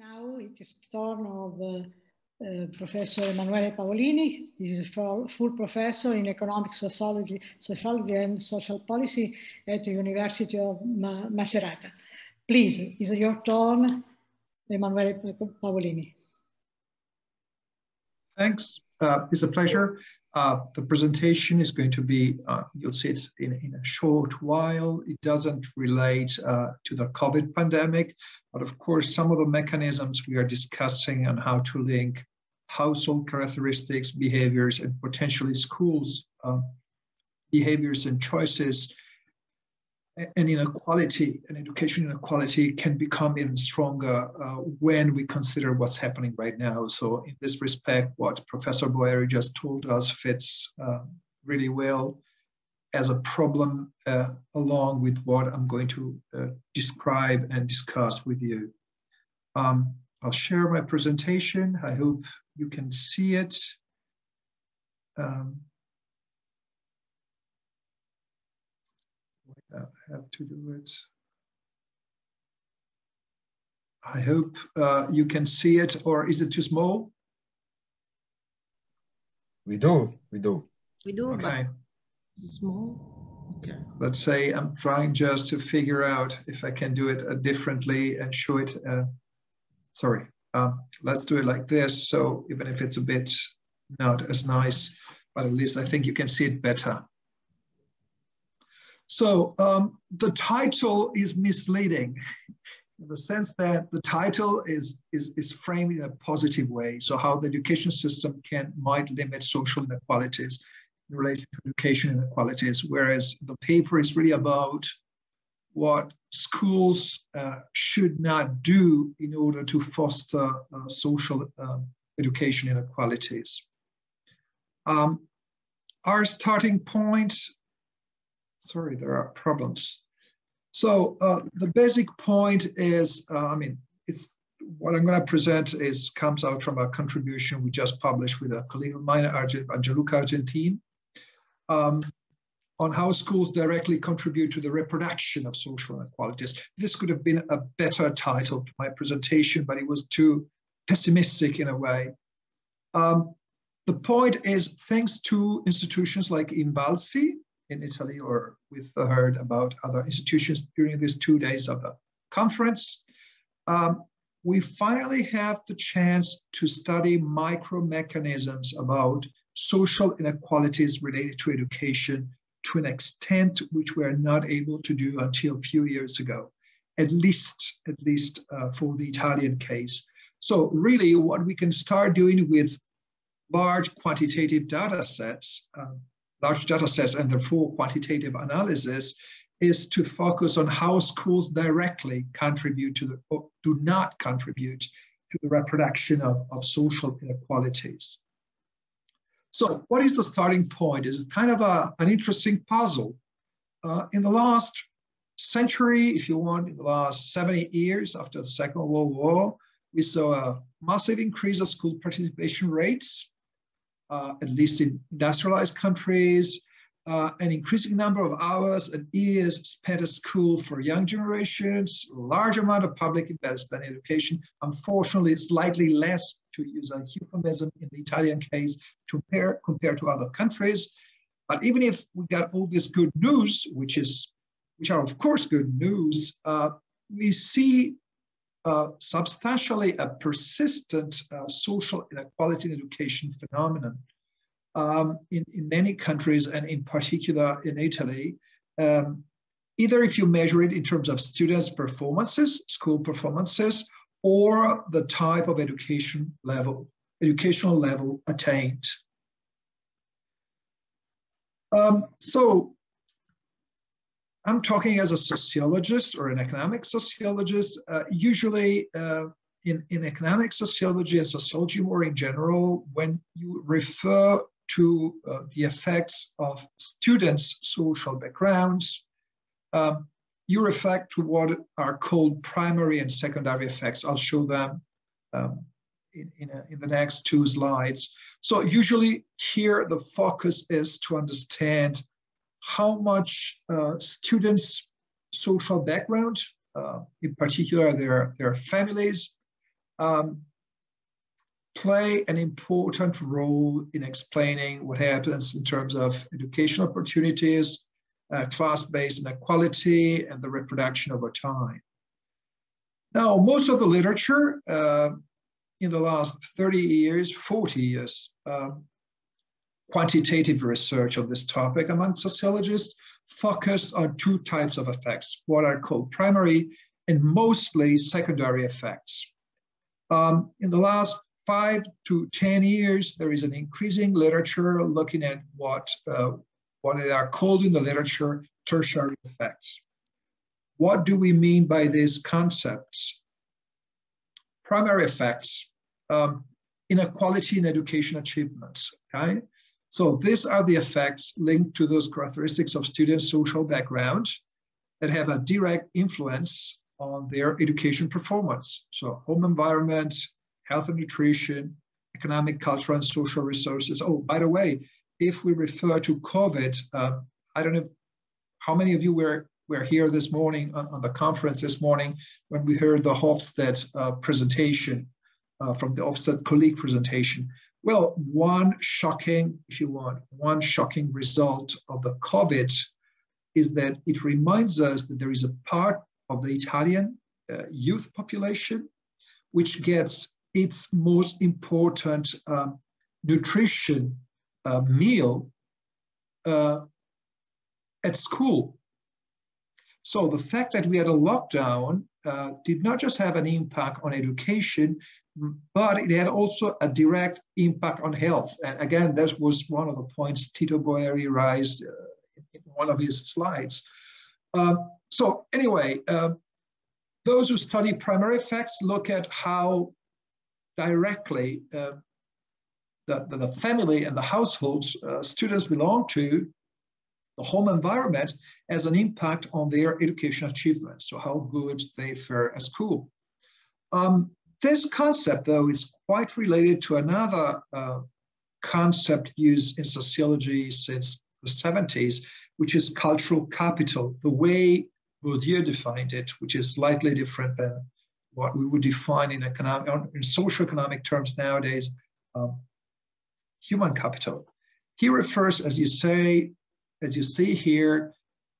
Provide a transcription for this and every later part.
Now it is the turn of uh, uh, Professor Emmanuele Pavolini. He is a full, professor in economic sociology, sociology and social policy at the University of Ma Macerata. Please, is your turn, Emmanuele Pavolini. Thanks. Uh, it's a pleasure. Uh, the presentation is going to be, uh, you'll see it in, in a short while. It doesn't relate uh, to the COVID pandemic, but of course, some of the mechanisms we are discussing on how to link household characteristics, behaviors, and potentially schools uh, behaviors and choices and inequality and education inequality can become even stronger uh, when we consider what's happening right now. So in this respect, what Professor Boeri just told us fits uh, really well as a problem uh, along with what I'm going to uh, describe and discuss with you. Um, I'll share my presentation. I hope you can see it. Um, have to do it. I hope uh, you can see it, or is it too small? We do, we do. We do, okay. small. Okay. Let's say I'm trying just to figure out if I can do it uh, differently and show it. Uh, sorry, um, let's do it like this. So even if it's a bit not as nice, but at least I think you can see it better. So um, the title is misleading in the sense that the title is, is, is framed in a positive way. So how the education system can might limit social inequalities in relation to education inequalities, whereas the paper is really about what schools uh, should not do in order to foster uh, social uh, education inequalities. Um, our starting point sorry, there are problems. So uh, the basic point is, uh, I mean, it's what I'm going to present is comes out from a contribution we just published with a colleague of mine, Gianluca Argentin, um, on how schools directly contribute to the reproduction of social inequalities. This could have been a better title for my presentation, but it was too pessimistic in a way. Um, the point is, thanks to institutions like Invalsi, in Italy, or we've heard about other institutions during these two days of the conference. Um, we finally have the chance to study micro mechanisms about social inequalities related to education to an extent which we are not able to do until a few years ago, at least, at least uh, for the Italian case. So really what we can start doing with large quantitative data sets um, large data sets and therefore quantitative analysis is to focus on how schools directly contribute to the, or do not contribute to the reproduction of, of social inequalities. So what is the starting point? Is kind of a, an interesting puzzle? Uh, in the last century, if you want, in the last 70 years after the Second World War, we saw a massive increase of school participation rates at least in industrialized countries, uh, an increasing number of hours and years spent at school for young generations, large amount of public investment in education. Unfortunately, slightly less, to use a euphemism in the Italian case, to compare, compared to other countries. But even if we got all this good news, which is, which are of course good news, uh, we see substantially a persistent uh, social inequality in education phenomenon um, in, in many countries and in particular in Italy. Um, either if you measure it in terms of students' performances, school performances, or the type of education level, educational level attained. Um, so I'm talking as a sociologist or an economic sociologist. Uh, usually, uh, in, in economic sociology and sociology more in general, when you refer to uh, the effects of students' social backgrounds, um, you refer to what are called primary and secondary effects. I'll show them um, in, in, a, in the next two slides. So usually here the focus is to understand how much uh, students' social background, uh, in particular their, their families, um, play an important role in explaining what happens in terms of educational opportunities, uh, class-based inequality, and the reproduction over time. Now, most of the literature uh, in the last 30 years, 40 years, um, quantitative research on this topic among sociologists focused on two types of effects, what are called primary and mostly secondary effects. Um, in the last five to 10 years, there is an increasing literature looking at what, uh, what they are called in the literature tertiary effects. What do we mean by these concepts? Primary effects, um, inequality in education achievements, okay? So these are the effects linked to those characteristics of students' social background that have a direct influence on their education performance. So home environment, health and nutrition, economic, cultural, and social resources. Oh, by the way, if we refer to COVID, uh, I don't know how many of you were, were here this morning on, on the conference this morning when we heard the Ofsted uh, presentation uh, from the Ofsted colleague presentation. Well, one shocking, if you want, one shocking result of the COVID is that it reminds us that there is a part of the Italian uh, youth population which gets its most important um, nutrition uh, meal uh, at school. So the fact that we had a lockdown uh, did not just have an impact on education, but it had also a direct impact on health. And again, that was one of the points Tito Boeri raised uh, in one of his slides. Um, so anyway, uh, those who study primary effects look at how directly uh, the, the, the, family and the households uh, students belong to, the home environment, has an impact on their education achievements, so how good they fare at school. Um, this concept, though, is quite related to another uh, concept used in sociology since the 70s, which is cultural capital, the way Bourdieu defined it, which is slightly different than what we would define in economic, in social economic terms nowadays, um, human capital. He refers, as you say, as you see here,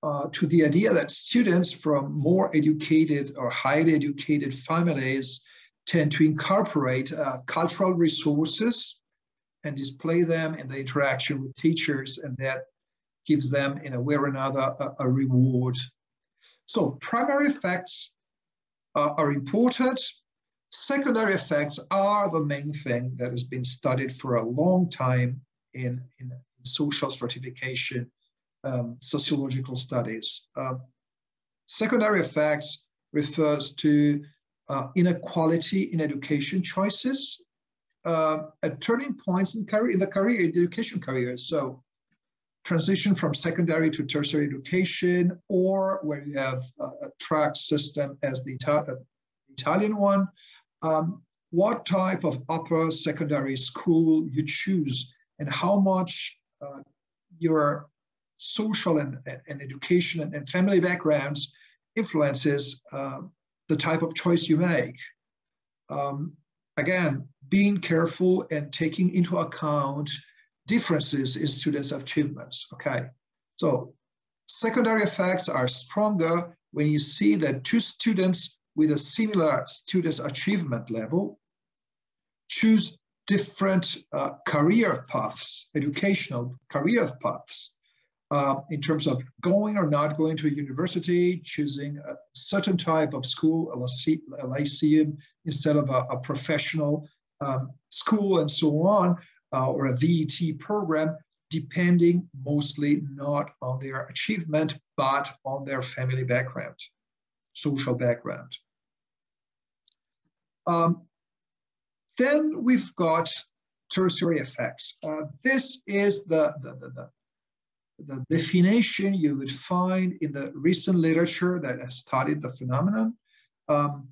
uh, to the idea that students from more educated or highly educated families tend to incorporate uh, cultural resources and display them in the interaction with teachers, and that gives them, in a way or another, a, a reward. So primary effects uh, are important. Secondary effects are the main thing that has been studied for a long time in, in social stratification, um, sociological studies. Uh, secondary effects refers to uh, inequality in education choices uh, at turning points in, career, in the career, education career. So transition from secondary to tertiary education, or where you have a, track system as the Ita uh, Italian one, um, what type of upper secondary school you choose and how much uh, your social and, and education and, and family backgrounds influences uh, the type of choice you make. Um, again, being careful and taking into account differences in students' achievements, okay? So secondary effects are stronger when you see that two students with a similar student's achievement level choose different uh, career paths, educational career paths uh, in terms of going or not going to a university, choosing a certain type of school, a lyceum instead of a, a professional um, school and so on, uh, or a VET program, depending mostly not on their achievement, but on their family background, social background. Um, then we've got tertiary effects. Uh, this is the, the, the the definition you would find in the recent literature that has studied the phenomenon. Um,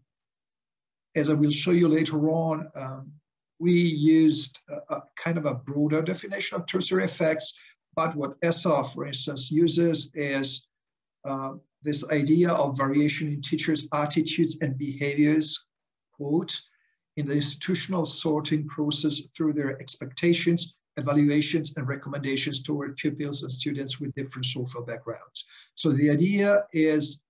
as I will show you later on, um, we used a, a, kind of a broader definition of tertiary effects, but what Esser, for instance, uses is uh, this idea of variation in teachers' attitudes and behaviors, quote, in the institutional sorting process through their expectations, evaluations, and recommendations toward pupils and students with different social backgrounds. So the idea is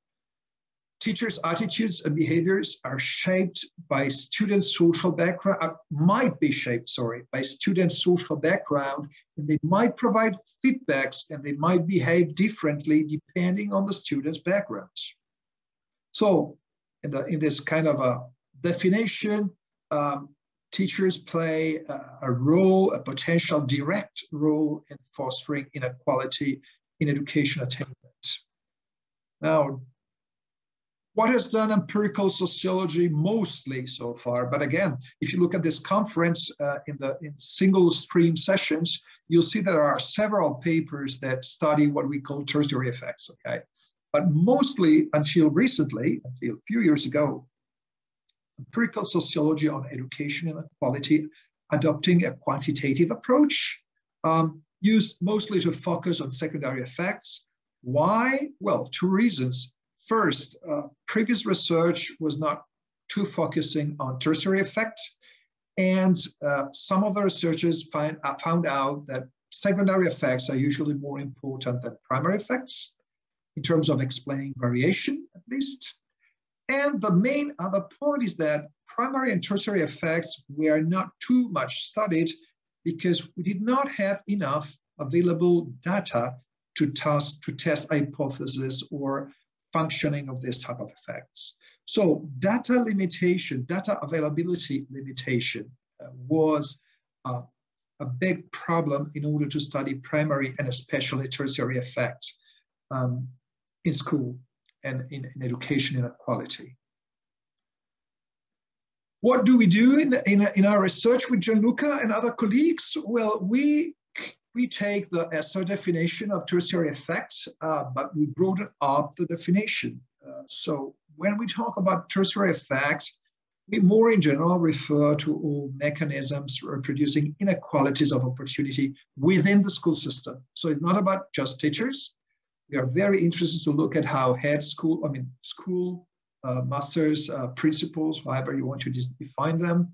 teachers' attitudes and behaviors are shaped by students' social background, uh, might be shaped, sorry, by students' social background, and they might provide feedbacks and they might behave differently depending on the students' backgrounds. So in, the, in this kind of a definition, um, teachers play a, role, a potential direct role in fostering inequality in education attainment. Now, what has done empirical sociology mostly so far? But again, if you look at this conference uh, in the in single stream sessions, you'll see there are several papers that study what we call tertiary effects, okay? But mostly until recently, until a few years ago, empirical sociology on education inequality, adopting a quantitative approach, um, used mostly to focus on secondary effects. Why? Well, two reasons. First, uh, previous research was not too focusing on tertiary effects, and uh, some of the researchers find, uh, found out that secondary effects are usually more important than primary effects in terms of explaining variation, at least. And the main other point is that primary and tertiary effects were not too much studied because we did not have enough available data to test, to test hypothesis or functioning of this type of effects. So data limitation, data availability limitation uh, was uh, a big problem in order to study primary and especially tertiary effects um, in school and in, in education inequality. What do we do in, in, in our research with Gianluca and other colleagues? Well, we, we take the Esser definition of tertiary effects, uh, but we broaden up the definition. Uh, so when we talk about tertiary effects, we more in general refer to all mechanisms reproducing inequalities of opportunity within the school system. So it's not about just teachers, we are very interested to look at how head school, I mean, school uh, masters, uh, principals, however you want to define them,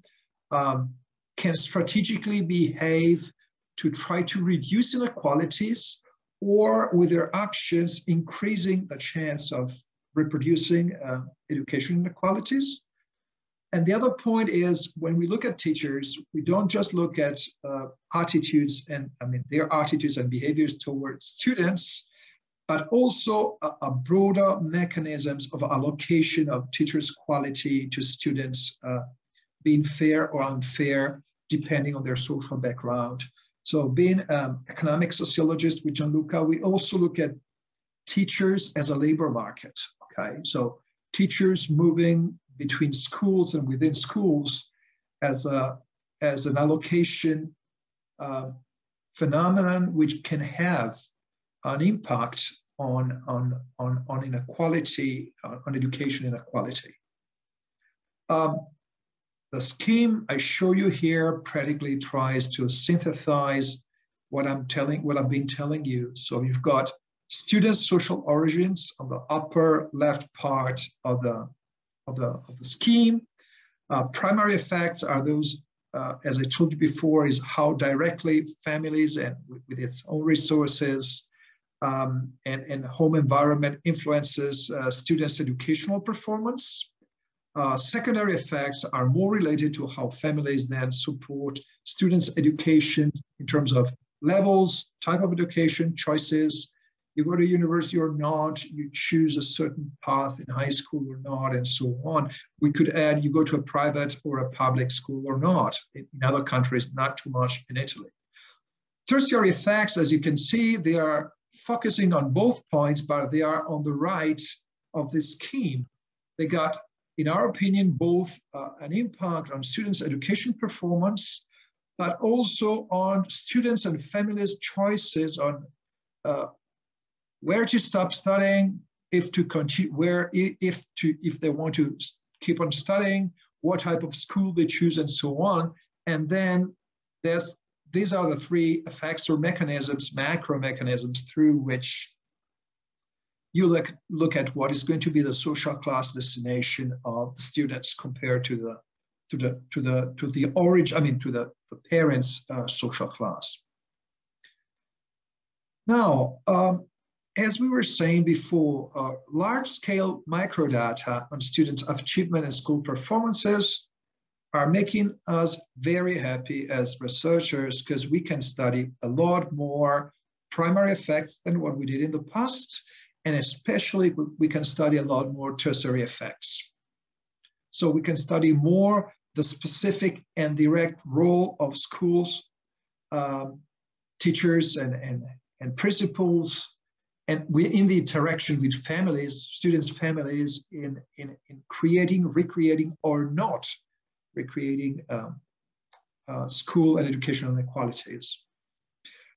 um, can strategically behave to try to reduce inequalities or with their actions increasing the chance of reproducing uh, education inequalities. And the other point is when we look at teachers, we don't just look at uh, attitudes and I mean their attitudes and behaviors towards students, but also a, a, broader mechanisms of allocation of teachers' quality to students uh, being fair or unfair, depending on their social background. So being um, economic sociologist with Gianluca, we also look at teachers as a labor market, okay? So teachers moving between schools and within schools as, a, as an allocation uh, phenomenon which can have an impact on, on, on, on inequality, on education inequality. Um, the scheme I show you here practically tries to synthesize what I'm telling, what I've been telling you. So you've got students' social origins on the upper left part of the, of the, of the scheme. Uh, primary effects are those, uh, as I told you before, is how directly families and with, with its own resources um, and, and home environment influences uh, students' educational performance. Uh, secondary effects are more related to how families then support students' education in terms of levels, type of education, choices. You go to university or not, you choose a certain path in high school or not, and so on. We could add you go to a private or a public school or not. In, in other countries, not too much in Italy. Tertiary effects, as you can see, they are focusing on both points, but they are on the right of this scheme. They got, in our opinion, both uh, an impact on students' education performance, but also on students and families' choices on uh, where to stop studying, if to continue, where if to if they want to keep on studying, what type of school they choose, and so on. And then there's these are the three effects or mechanisms, macro mechanisms, through which you look, look at what is going to be the social class destination of the students compared to the, to the to the to the origin, I mean to the, the parents' uh, social class. Now, um, as we were saying before, uh, large-scale microdata on students' achievement and school performances are making us very happy as researchers because we can study a lot more primary effects than what we did in the past, and especially we can study a lot more tertiary effects. So we can study more the specific and direct role of schools, um, teachers, and, and, and principals, and we in the interaction with families, students' families, in, in, in creating, recreating, or not recreating um, uh, school and educational inequalities.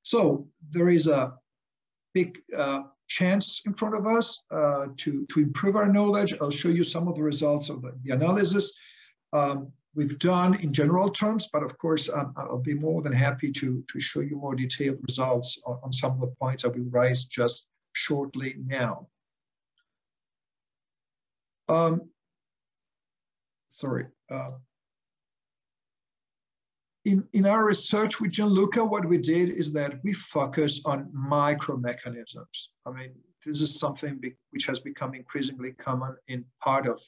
So there is a big uh, chance in front of us uh, to, to improve our knowledge. I'll show you some of the results of the, the analysis um, we've done in general terms, but of course, um, I'll be more than happy to, to show you more detailed results on, on some of the points I will raise just shortly now. Um, sorry. Uh, in, in our research with Gianluca, what we did is that we focus on micro mechanisms. I mean, this is something be, which has become increasingly common in part of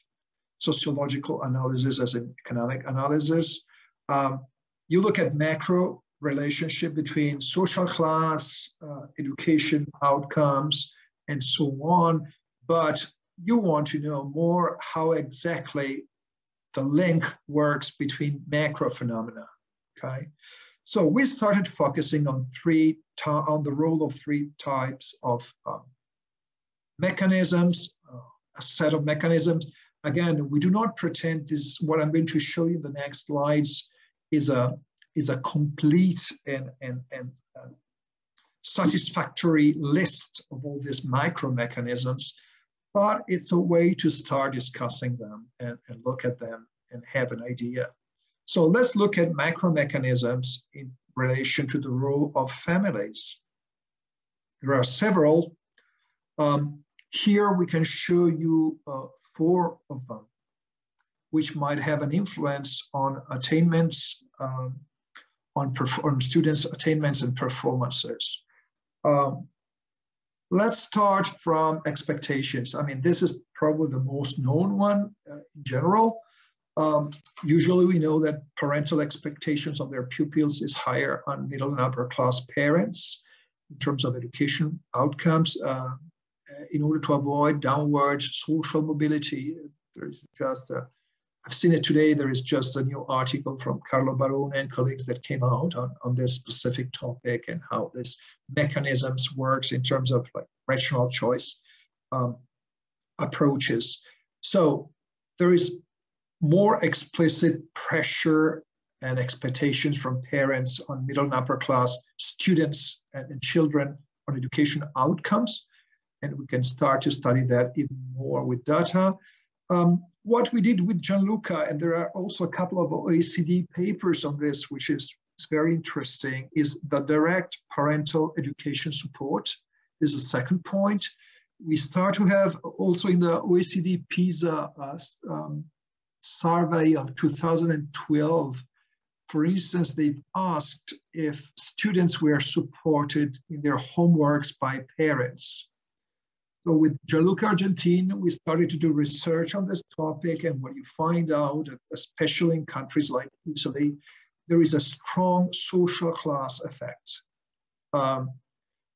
sociological analysis as in economic analysis. Um, you look at macro relationship between social class, uh, education outcomes, and so on, but you want to know more how exactly the link works between macro phenomena okay? So we started focusing on three, on the role of three types of um, mechanisms, uh, a set of mechanisms. Again, we do not pretend this, what I'm going to show you in the next slides is a, is a complete and, and, and uh, satisfactory list of all these micro mechanisms, but it's a way to start discussing them and, and look at them and have an idea. So let's look at macro mechanisms in relation to the role of families. There are several. Um, here we can show you uh, four of them, which might have an influence on attainments, um, on, on students' attainments and performances. Um, let's start from expectations. I mean, this is probably the most known one uh, in general. Um, usually we know that parental expectations of their pupils is higher on middle and upper class parents in terms of education outcomes. Uh, in order to avoid downward social mobility, there is just a, I've seen it today, there is just a new article from Carlo Barone and colleagues that came out on, on this specific topic and how this mechanisms works in terms of like rational choice um, approaches. So there is more explicit pressure and expectations from parents on middle and upper class students and, and, children on education outcomes. And we can start to study that even more with data. Um, what we did with Gianluca, and there are also a couple of OECD papers on this, which is, is very interesting, is the direct parental education support. Is the second point. We start to have also in the OECD PISA uh, um, survey of 2012, for instance, they've asked if students were supported in their homeworks by parents. So with Gianluca Argentin, we started to do research on this topic, and what you find out, especially in countries like Italy, there is a strong social class effect. Um,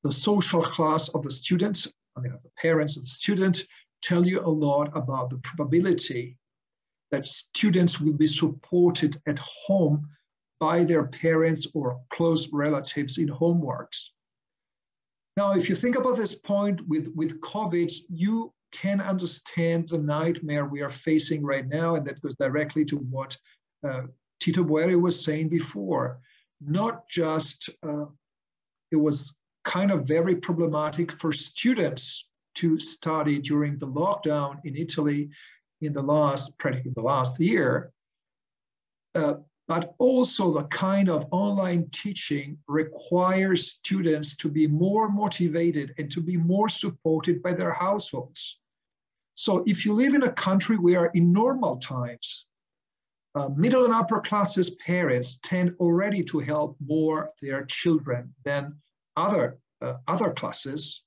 the social class of the students, I mean, of the parents of the student, tell you a lot about the probability that students will be supported at home by their parents or close relatives in homeworks. Now, if you think about this point with, with COVID, you can understand the nightmare we are facing right now, and that goes directly to what uh, Tito Boeri was saying before. Not just, uh, it was kind of very problematic for students to study during the lockdown in Italy in the last, practically the last year, uh, but also the kind of online teaching requires students to be more motivated and to be more supported by their households. So if you live in a country where in normal times, uh, middle and upper classes parents tend already to help more their children than other, uh, other classes.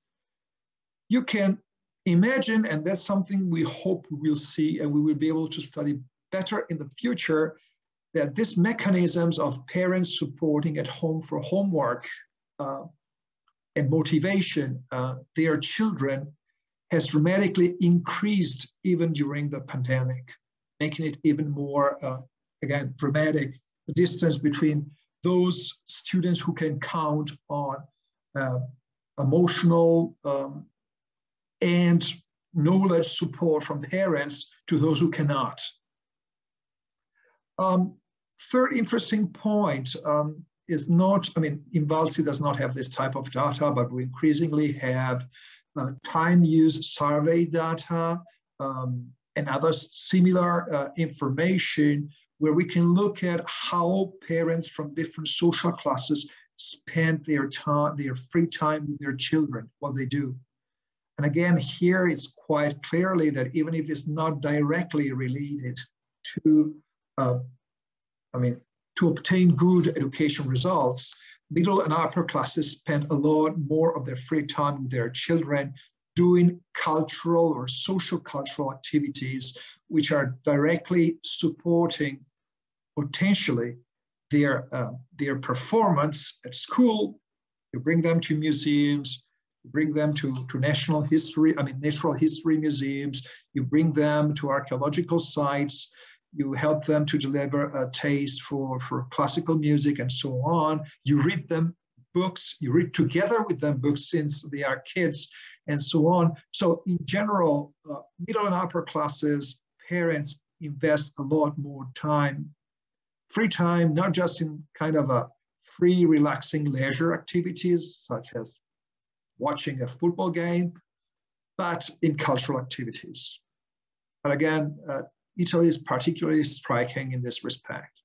You can imagine, and that's something we hope we will see and we will be able to study better in the future, that these mechanisms of parents supporting at home for homework uh, and motivation uh, their children has dramatically increased even during the pandemic making it even more, uh, again, dramatic, the distance between those students who can count on uh, emotional um, and knowledge support from parents to those who cannot. Um, third interesting point um, is not, I mean, Invalsi does not have this type of data, but we increasingly have uh, time use survey data, um, and other similar uh, information where we can look at how parents from different social classes spend their time, their free time with their children, what they do. And again, here it's quite clearly that even if it's not directly related to, uh, I mean, to obtain good education results, middle and upper classes spend a lot more of their free time with their children doing cultural or social cultural activities which are directly supporting potentially their, uh, their performance at school. You bring them to museums, bring them to, to national history, I mean, natural history museums, you bring them to archaeological sites, you help them to deliver a taste for, for classical music and so on. You read them books, you read together with them books since they are kids and so on. So in general, uh, middle and upper classes, parents invest a lot more time, free time, not just in kind of a free, relaxing leisure activities, such as watching a football game, but in cultural activities. But again, uh, Italy is particularly striking in this respect.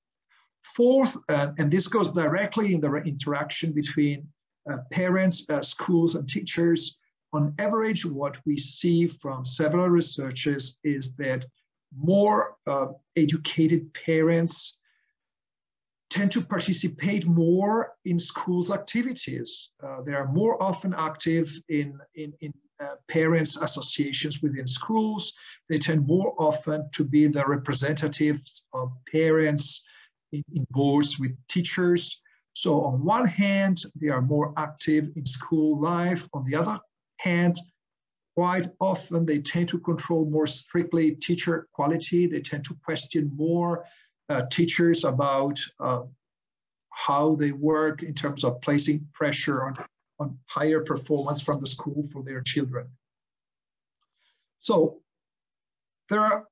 Fourth, uh, and this goes directly in the interaction between uh, parents, uh, schools, and teachers, on average, what we see from several researchers is that more uh, educated parents tend to participate more in schools activities. Uh, they are more often active in, in, in uh, parents associations within schools. They tend more often to be the representatives of parents in, in boards with teachers. So on one hand, they are more active in school life. On the other hand, quite often they tend to control more strictly teacher quality. They tend to question more teachers about uh, how they work in terms of placing pressure on, on higher performance from the school for their children. So there are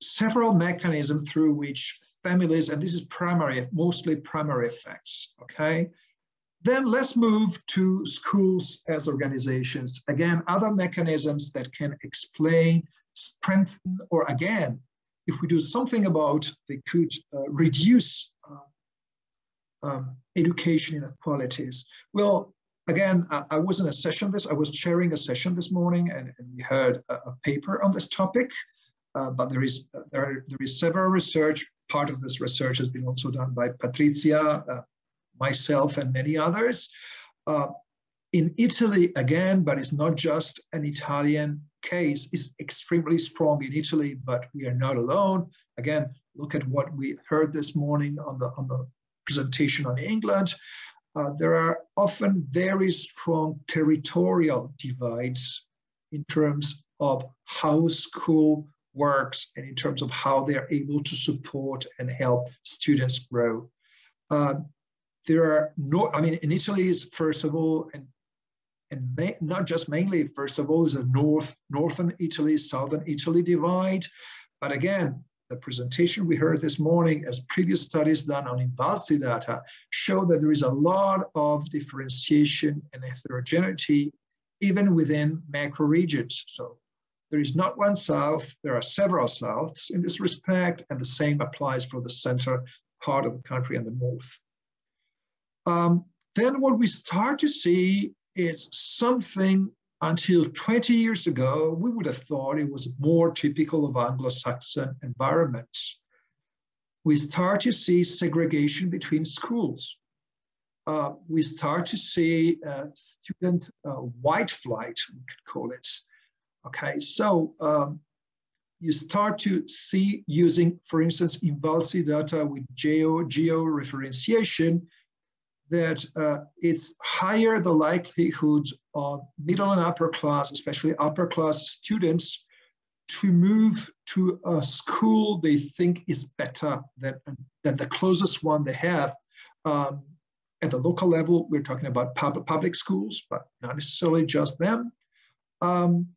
several mechanisms through which families, and this is primary, mostly primary effects, okay? Then let's move to schools as organizations. Again, other mechanisms that can explain, strengthen, or again, if we do something about, they could uh, reduce uh, um, education inequalities. Well, again, I, I, was in a session this, I was chairing a session this morning and, and we heard a, a, paper on this topic, uh, but there is, uh, there, are, there is several research. Part of this research has been also done by Patrizia uh, myself and many others. Uh, in Italy, again, but it's not just an Italian case, is extremely strong in Italy, but we are not alone. Again, look at what we heard this morning on the, on the presentation on England. Uh, there are often very strong territorial divides in terms of how school works and in terms of how they are able to support and help students grow. Uh, there are no, I mean, in Italy is first of all, and and may, not just mainly, first of all, is a north, northern Italy, southern Italy divide. But again, the presentation we heard this morning, as previous studies done on Invalsi data, show that there is a lot of differentiation and heterogeneity even within macro regions. So there is not one south, there are several souths in this respect, and the same applies for the center part of the country and the north. Um, then what we start to see is something until 20 years ago, we would have thought it was more typical of Anglo-Saxon environments. we start to see segregation between schools. Uh, we start to see uh, student uh, white flight, we could call it. Okay, so um, you start to see using, for instance, INVALSI data with geo, geo referentiation, that uh, it's higher the likelihood of middle and upper class, especially upper class students, to move to a school they think is better than, than the closest one they have. Um, at the local level, we're talking about pub public schools, but not necessarily just them. Um,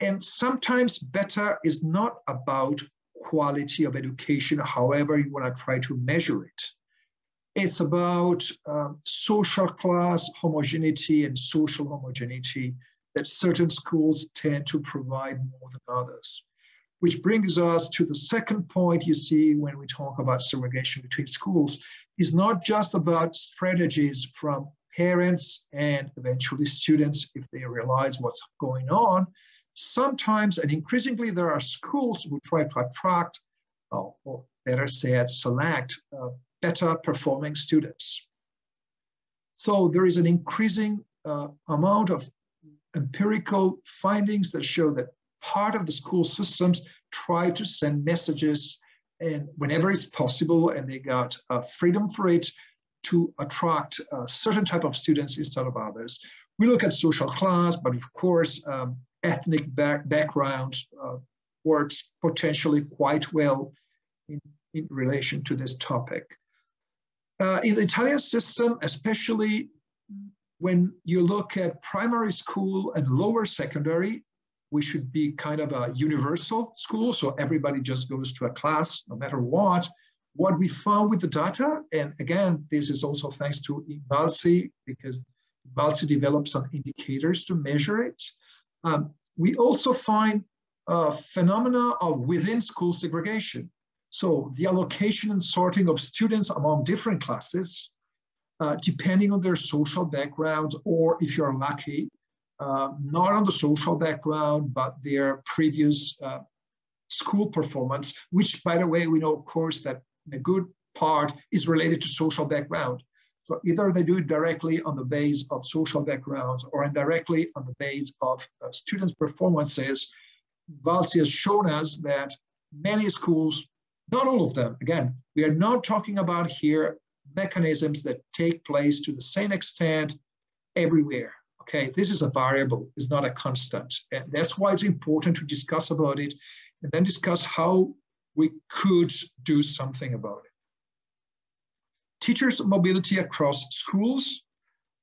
and sometimes better is not about quality of education, however you want to try to measure it. It's about um, social class homogeneity and social homogeneity that certain schools tend to provide more than others. Which brings us to the second point you see when we talk about segregation between schools, is not just about strategies from parents and eventually students if they realize what's going on. Sometimes and increasingly there are schools who try to attract, uh, or better said, select uh, better performing students. So there is an increasing uh, amount of empirical findings that show that part of the school systems try to send messages and whenever it's possible and they got uh, freedom for it to attract a uh, certain type of students instead of others. We look at social class, but of course, um, ethnic back background uh, works potentially quite well in, in relation to this topic. Uh, in the Italian system, especially when you look at primary school and lower secondary, we should be kind of a universal school. So everybody just goes to a class no matter what. What we found with the data, and again, this is also thanks to INVALSI because INVALSI developed some indicators to measure it. Um, we also find a phenomena of within school segregation. So the allocation and sorting of students among different classes uh, depending on their social background, or if you're lucky, uh, not on the social background, but their previous uh, school performance, which, by the way, we know, of course, that a good part is related to social background. So either they do it directly on the base of social backgrounds or indirectly on the base of uh, students' performances. INVALSI has shown us that many schools, not all of them, again, we are not talking about here mechanisms that take place to the same extent everywhere. Okay, this is a variable, it's not a constant. And that's why it's important to discuss about it and then discuss how we could do something about it. Teachers' mobility across schools.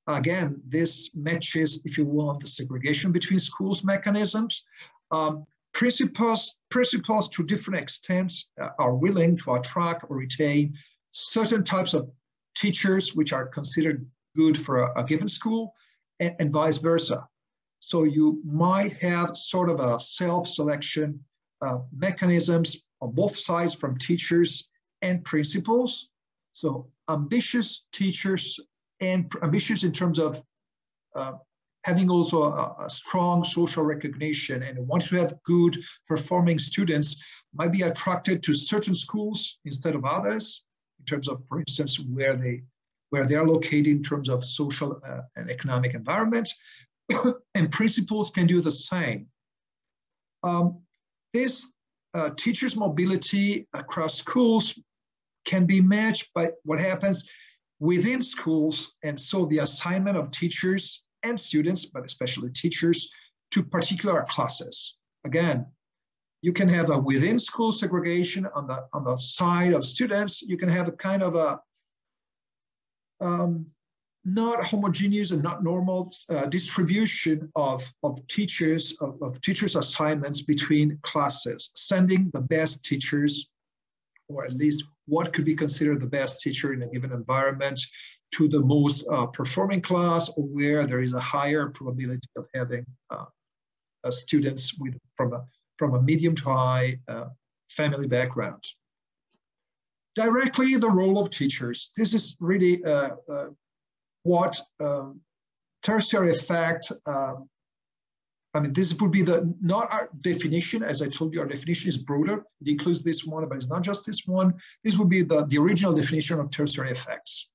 Again, this matches, if you want, the segregation between schools mechanisms. Um, principals, principals to different extents uh, are willing to attract or retain certain types of teachers which are considered good for a, a given school and, and, vice versa. So you might have sort of a self-selection uh, mechanisms on both sides from teachers and principals. So ambitious teachers and ambitious in terms of uh, having also a, a, strong social recognition. And want to have good performing students might be attracted to certain schools instead of others in terms of, for instance, where they where they're located in terms of social uh, and economic environment, and principals can do the same. Um, this uh, teachers' mobility across schools can be matched by what happens within schools, and so the assignment of teachers and students, but especially teachers, to particular classes. Again, you can have a within school segregation on the on the side of students. You can have a kind of a um, not homogeneous and not normal uh, distribution of, of teachers, of, of teachers' assignments between classes, sending the best teachers, or at least what could be considered the best teacher in a given environment, to the most uh, performing class, or where there is a higher probability of having uh, uh students with from a from a medium to high uh, family background. Directly, the role of teachers. This is really uh, what um, tertiary effect um, I mean, this would be the, not our definition, as I told you, our definition is broader. It includes this one, but it's not just this one. This would be the, the original definition of tertiary effects.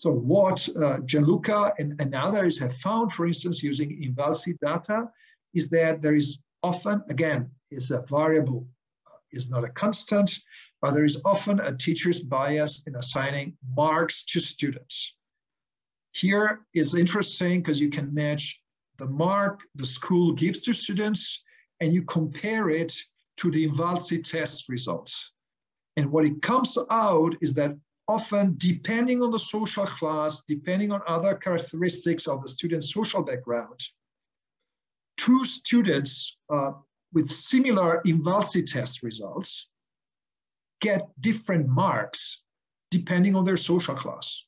So what uh, Gianluca and, and others have found, for instance, using INVALSI data, is that there is often, again, is a variable, uh, is not a constant, but there is often a teacher's bias in assigning marks to students. Here is interesting because you can match the mark the school gives to students and you compare it to the INVALSI test results. And what it comes out is that often, depending on the social class, depending on other characteristics of the student's social background, two students uh, with similar INVALSI test results get different marks depending on their social class.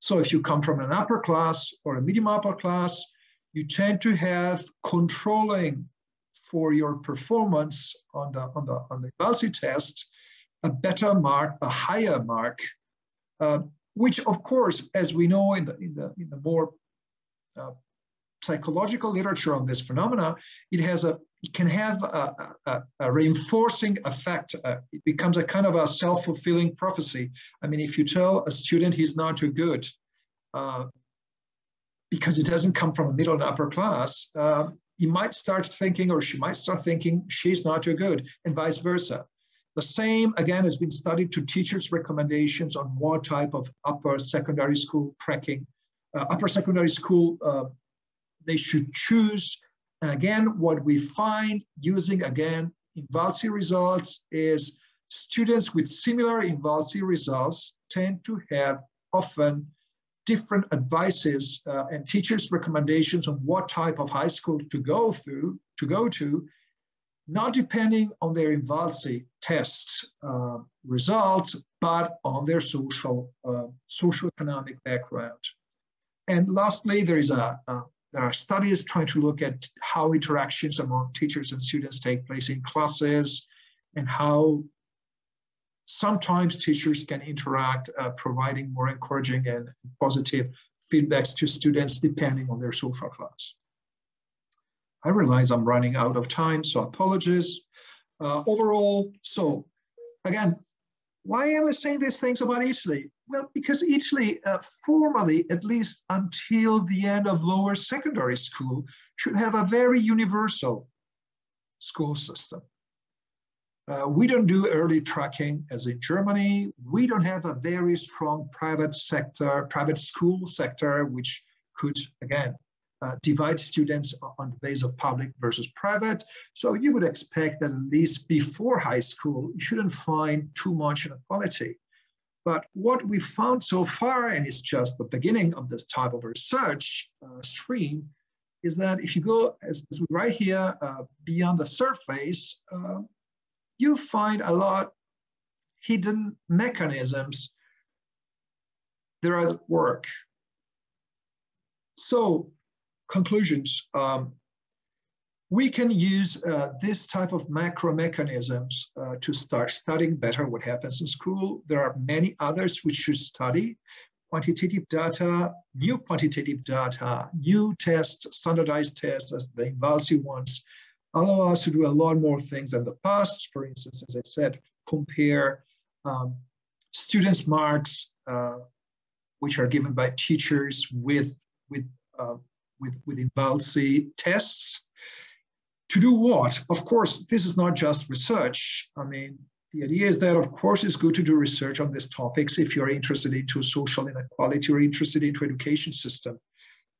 So if you come from an upper class or a medium upper class, you tend to have controlling for your performance on the on the on the INVALSI test a better mark, a higher mark, uh, which of course, as we know in the in the in the more uh, psychological literature on this phenomena, it has a it can have a, a, a reinforcing effect. Uh, it becomes a kind of a self-fulfilling prophecy. I mean, if you tell a student he's not too good, uh, because it doesn't come from a middle and upper class, uh, he might start thinking, or she might start thinking, she's not too good, and vice versa. The same, again, has been studied to teachers' recommendations on what type of upper secondary school tracking, uh, upper secondary school uh, they should choose. And again, what we find using, again, INVALSI results is students with similar INVALSI results tend to have often different advices uh, and teachers' recommendations on what type of high school to go through, to go to, not depending on their INVALSI test uh, result, but on their social, uh, socioeconomic background. And lastly, there is a, a, there are studies trying to look at how interactions among teachers and students take place in classes and how sometimes teachers can interact, uh, providing more encouraging and positive feedbacks to students depending on their social class. I realize I'm running out of time, so apologies. Uh, overall, so again, why am I saying these things about Italy? Well, because Italy, uh, formally, at least until the end of lower secondary school, should have a very universal school system. Uh, we don't do early tracking as in Germany. We don't have a very strong private sector, private school sector, which could, again, uh, divide students on the basis of public versus private. So you would expect that at least before high school, you shouldn't find too much inequality. But what we found so far, and it's just the beginning of this type of research uh, stream, is that if you go, as, as write here, uh, beyond the surface, uh, you find a lot hidden mechanisms that are at work. So conclusions. Um, we can use uh, this type of macro mechanisms uh, to start studying better what happens in school. There are many others which should study. Quantitative data, new quantitative data, new tests, standardized tests as the INVALSI ones, allow us to do a lot more things than the past. For instance, as I said, compare um, students' marks, uh, which are given by teachers with, with uh, with, with INVALSI tests. To do what? Of course, this is not just research. I mean, the idea is that, of course, it's good to do research on these topics if you're interested into social inequality or interested into education system.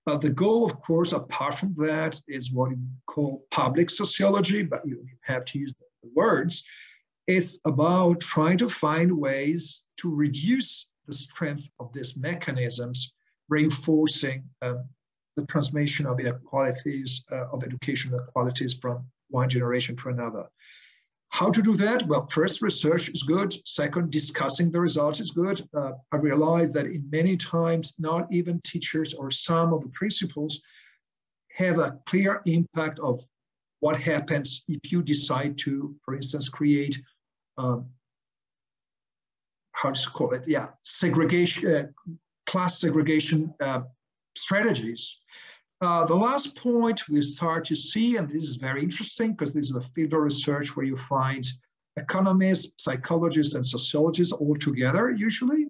But the goal, of course, apart from that, is what we call public sociology, but you have to use the words. It's about trying to find ways to reduce the strength of these mechanisms, reinforcing um, the transmission of inequalities, uh, of educational inequalities from one generation to another. How to do that? Well, first, research is good. Second, discussing the results is good. Uh, I realize that in many times, not even teachers or some of the principals have a clear impact of what happens if you decide to, for instance, create um, how to call it? Yeah, segregation, uh, class segregation uh, strategies Uh, the last point we start to see, and this is very interesting because this is a field of research where you find economists, psychologists, and sociologists all together usually,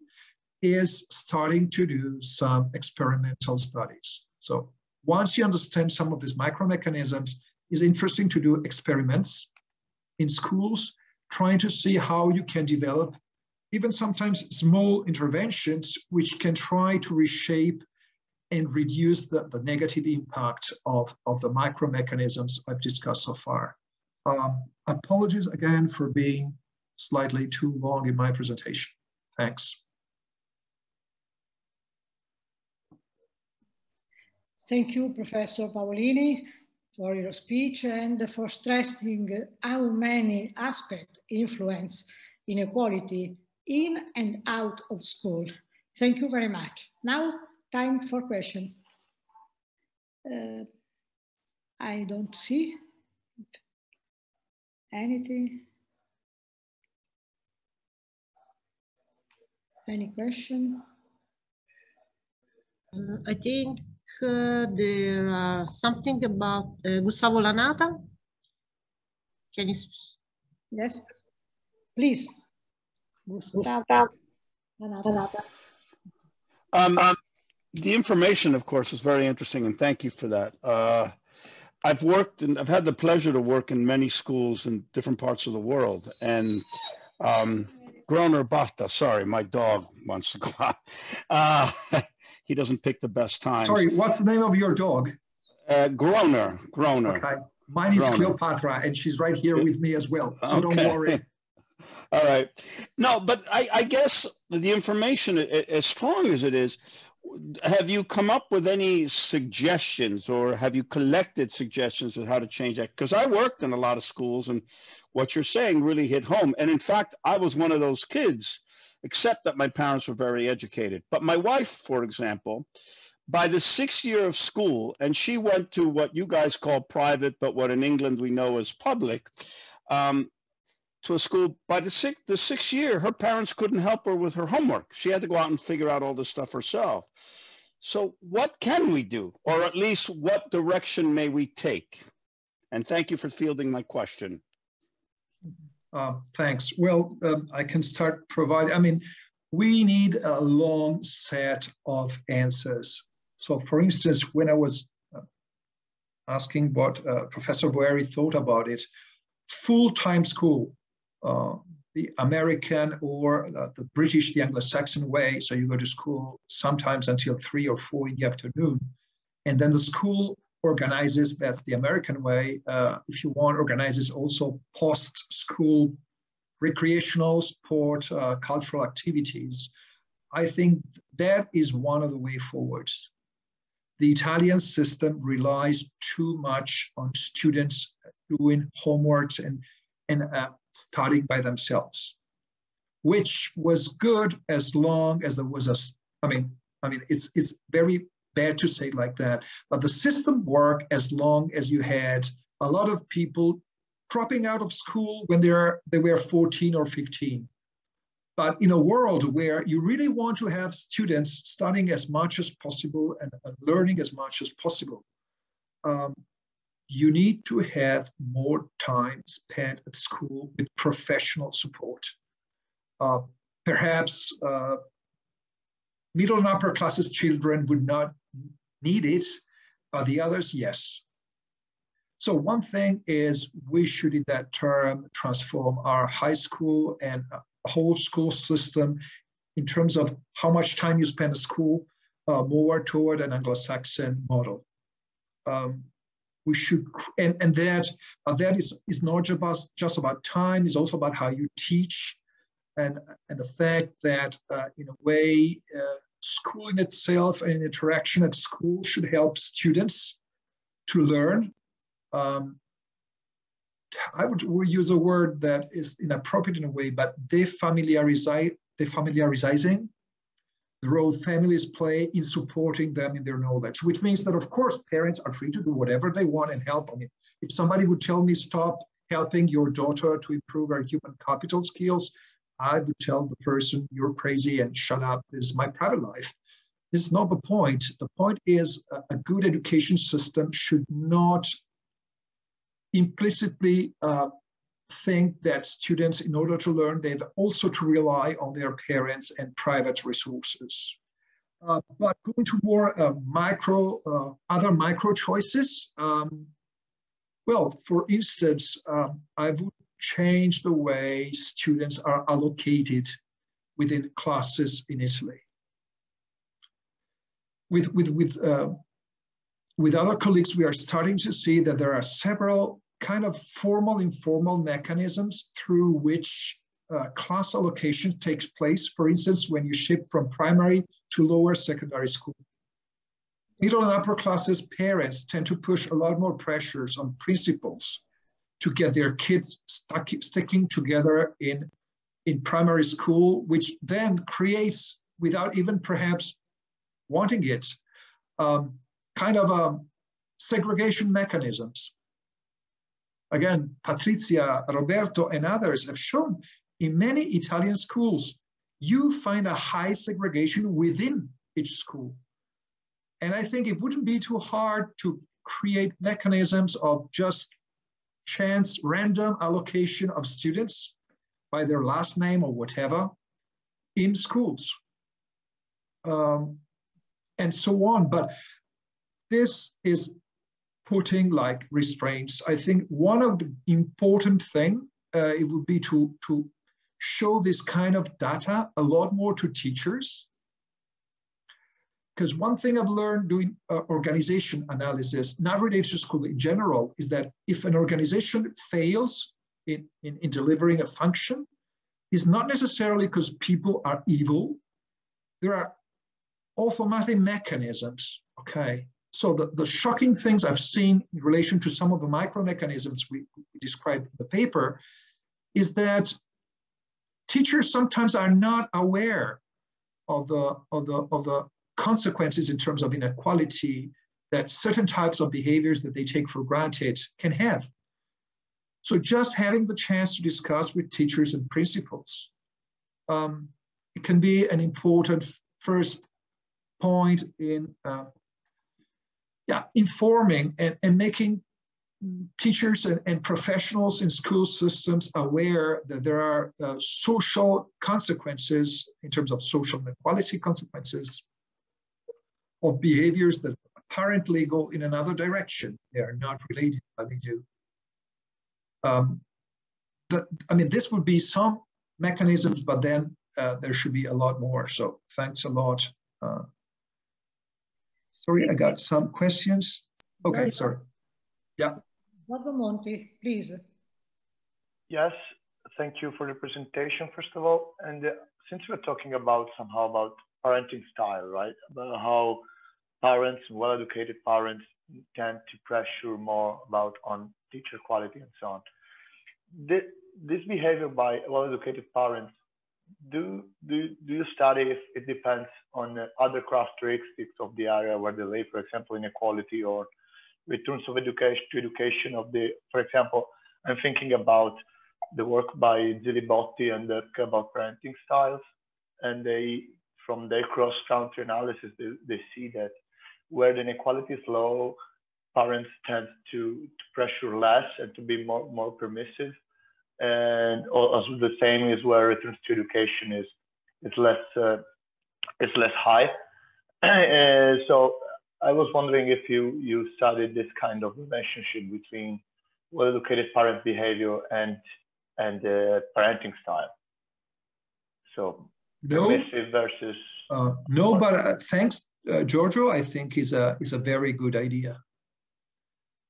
is starting to do some experimental studies. So once you understand some of these micromechanisms, it's interesting to do experiments in schools, trying to see how you can develop even sometimes small interventions which can try to reshape and reduce the, the negative impact of, of the micromechanisms I've discussed so far. Um, apologies again for being slightly too long in my presentation. Thanks. Thank you, Professor Pavolini, for your speech and for stressing how many aspects influence inequality in and out of school. Thank you very much. Now, time for question. Uh, I don't see anything. Any question? Uh, I think uh, there are something about uh, Gustavo Lanata. Can you? Yes, please. Gustavo. Lanata. Um, the information, of course, was very interesting, and thank you for that. Uh, I've worked and I've had the pleasure to work in many schools in different parts of the world, and um, Groner Bata, sorry, my dog wants to go out. Uh, he doesn't pick the best time. Sorry, what's the name of your dog? Uh, Groner, Groner. Okay, mine is Groner. Cleopatra, and she's right here with me as well. So don't worry. All right. No, but I, I guess the information, as strong as it is, have you come up with any suggestions or have you collected suggestions of how to change that? Because I worked in a lot of schools and what you're saying really hit home. And in fact, I was one of those kids, except that my parents were very educated. But my wife, for example, by the sixth year of school, and she went to what you guys call private, but what in England we know as public. Um, to a school by the sixth the sixth year her parents couldn't help her with her homework. She had to go out and figure out all this stuff herself. So what can we do? Or at least what direction may we take? And thank you for fielding my question. Uh, thanks. Well, um, I can start providing, I mean, we need a long set of answers. So for instance, when I was uh, asking what uh, Professor Boeri thought about it, full-time school, uh, the American or the British, the Anglo-Saxon way, so you go to school sometimes until three or four in the afternoon, and then the school organizes, that's the American way, uh, if you want, organizes also post-school recreational sport, uh, cultural activities. I think that is one of the way forwards. The Italian system relies too much on students doing homeworks and, and uh, studying by themselves, which was good as long as there was a, I mean, I mean, it's, it's very bad to say like that, but the system worked as long as you had a lot of people dropping out of school when they're, they were 14 or 15. But in a world where you really want to have students studying as much as possible and, and learning as much as possible, um, you need to have more time spent at school with professional support. Uh, perhaps uh, middle and upper classes children would not need it, but the others, yes. So one thing is we should in that term transform our high school and whole school system in terms of how much time you spend at school uh, more toward an Anglo-Saxon model. Um, we should, and, and that, that is, is not just about, just about time, it's also about how you teach and, and the fact that uh, in a way, uh, schooling itself and interaction at school should help students to learn. Um, I would use a word that is inappropriate in a way, but defamiliarize, defamiliarizing the role families play in supporting them in their knowledge, which means that, of course, parents are free to do whatever they want and help. I mean, if somebody would tell me, stop helping your daughter to improve her human capital skills, I would tell the person, you're crazy and shut up. This is my private life. this is not the point. The point is a, a good education system should not implicitly uh, think that students, in order to learn, they have also to rely on their parents and private resources. Uh, but going to more uh, micro, uh, other micro choices. Um, well, for instance, um, I would change the way students are allocated within classes in Italy. With, with, with, uh, with other colleagues, we are starting to see that there are several kind of formal, informal mechanisms through which uh, class allocation takes place. For instance, when you shift from primary to lower secondary school. Middle and upper classes parents tend to push a lot more pressures on principals to get their kids stuck, sticking together in, in primary school, which then creates, without even perhaps wanting it, um, kind of um, segregation mechanisms. Again, Patrizia, Roberto, and others have shown in many Italian schools, you find a high segregation within each school. And I think it wouldn't be too hard to create mechanisms of just chance, random allocation of students by their last name or whatever in schools. Um, and so on. But this is putting like restraints. I think one of the important thing uh, it would be to, to show this kind of data a lot more to teachers because one thing I've learned doing uh, organization analysis, not related to school in general, is that if an organization fails in, in, in delivering a function, it's not necessarily because people are evil. There are automatic mechanisms, okay? So the, the shocking things I've seen in relation to some of the micro mechanisms we, we described in the paper is that teachers sometimes are not aware of the, of the, of the consequences in terms of inequality that certain types of behaviors that they take for granted can have. So just having the chance to discuss with teachers and principals, um, it can be an important first point in uh, yeah, informing and, and making teachers and, and, professionals in school systems aware that there are uh, social consequences in terms of social inequality consequences of behaviors that apparently go in another direction. They are not related, but they do. Um, that, I mean, this would be some mechanisms, but then uh, there should be a lot more. So thanks a lot. Uh, sorry, I got some questions. Okay, sorry. Yeah. Bob Monti, please. Yes, thank you for the presentation, first of all. And uh, since we're talking about somehow about parenting style, right? About how parents, well-educated parents, tend to pressure more about on teacher quality and so on. This, this behavior by well-educated parents, do, do, do you study if it depends on other characteristics of the area where they live, for example, inequality or returns of education to education of the, for example, I'm thinking about the work by Zilibotti and the, about parenting styles. And they, from their cross-country analysis, they, they see that where the inequality is low, parents tend to, to pressure less and to be more, more permissive. And also the same is where returns to education is, is less, uh, is less high. uh, so I was wondering if you, you studied this kind of relationship between well-educated parent behavior and, and uh, parenting style. So no. permissive versus. Uh, no, but uh, thanks uh, Giorgio, I think is a, is a very good idea.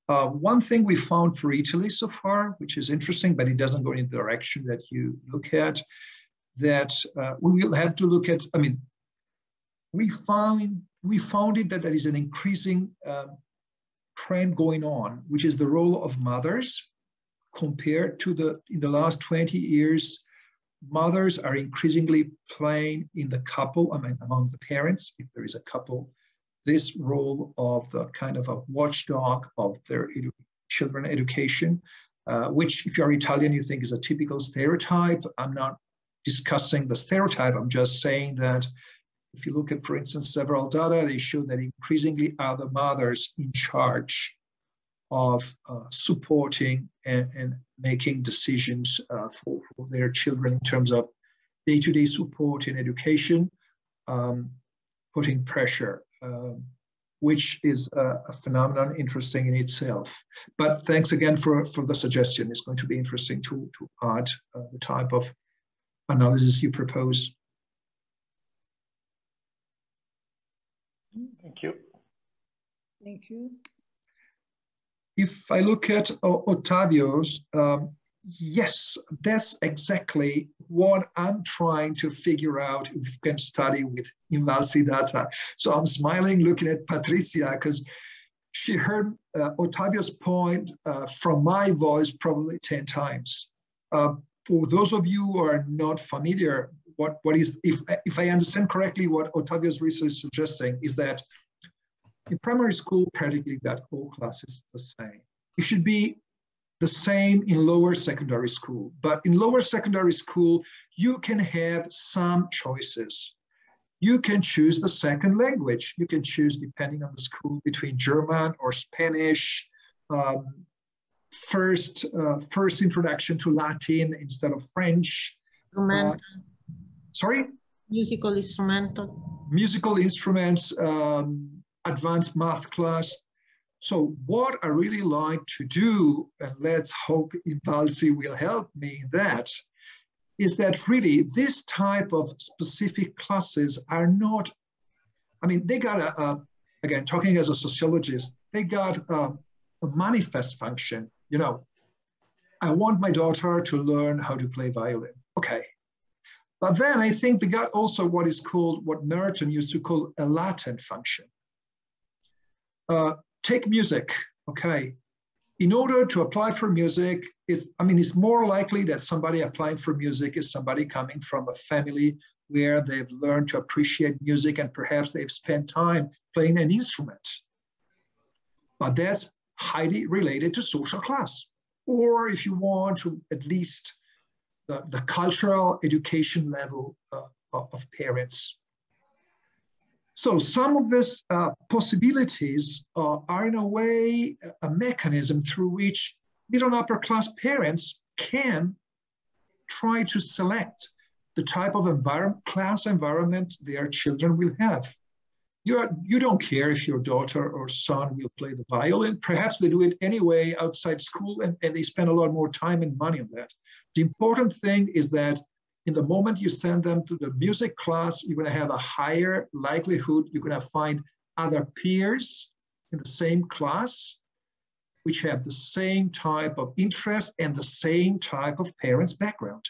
Uh, one thing we found for Italy so far, which is interesting, but it doesn't go in the direction that you look at, that uh, we will have to look at, I mean, we found, we found it that there is an increasing uh, trend going on, which is the role of mothers compared to the, in the last 20 years, mothers are increasingly playing in the couple, I mean, among the parents, if there is a couple, this role of the kind of a watchdog of their edu children education, uh, which if you're Italian, you think is a typical stereotype. I'm not discussing the stereotype. I'm just saying that if you look at, for instance, several data, they show that increasingly are the mothers in charge of uh, supporting and, and, making decisions uh, for, for, their children in terms of day-to-day support in education, um, putting pressure, which is a, a, phenomenon interesting in itself. But thanks again for, for the suggestion. It's going to be interesting to, to add uh, the type of analysis you propose. Thank you. Thank you. If I look at uh, Ottavio's, um, yes, that's exactly what I'm trying to figure out if we can study with Invalsi data. So I'm smiling looking at Patricia because she heard uh, Ottavio's point uh, from my voice probably 10 times. Uh, for those of you who are not familiar, what, what is, if, if I understand correctly, what Ottavio's research is suggesting is that in primary school, practically that all classes the same. It should be the same in lower secondary school, but in lower secondary school, you can have some choices. You can choose the second language. You can choose, depending on the school, between German or Spanish, um, first, uh, first introduction to Latin instead of French. Uh, sorry? Musical instrumental. Musical instruments, um, advanced math class. So what I really like to do, and let's hope Invalsi will help me in that, is that really this type of specific classes are not, I mean, they got a, a again, talking as a sociologist, they got a, a manifest function, you know, I want my daughter to learn how to play violin. Okay. But then I think they got also what is called, what Merton used to call a latent function. Uh, take music, okay. In order to apply for music, it's, I mean, it's more likely that somebody applying for music is somebody coming from a family where they've learned to appreciate music and perhaps they've spent time playing an instrument. But that's highly related to social class. Or if you want to at least the, the cultural education level uh, of parents. So some of these uh, possibilities uh, are in a way a mechanism through which middle and upper class parents can try to select the type of environment, class environment their children will have. You, are, you don't care if your daughter or son will play the violin. Perhaps they do it anyway outside school and, and they spend a lot more time and money on that. The important thing is that in the moment you send them to the music class, you're going to have a higher likelihood you're going to find other peers in the same class which have the same type of interest and the same type of parents' background.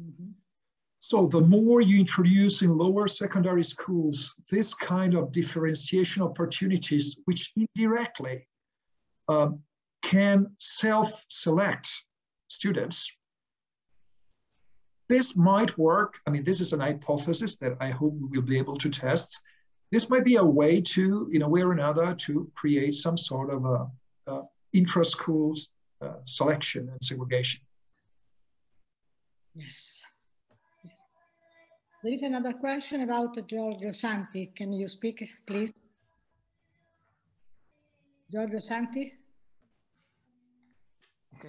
Mm -hmm. So the more you introduce in lower secondary schools this kind of differentiation opportunities, which indirectly um, can self-select students this might work. I mean, this is an hypothesis that I hope we will be able to test. This might be a way to, in a way or another, to create some sort of a, a intra-school uh, selection and segregation. Yes. yes. There is another question about Giorgio Santi. Can you speak, please? Giorgio Santi?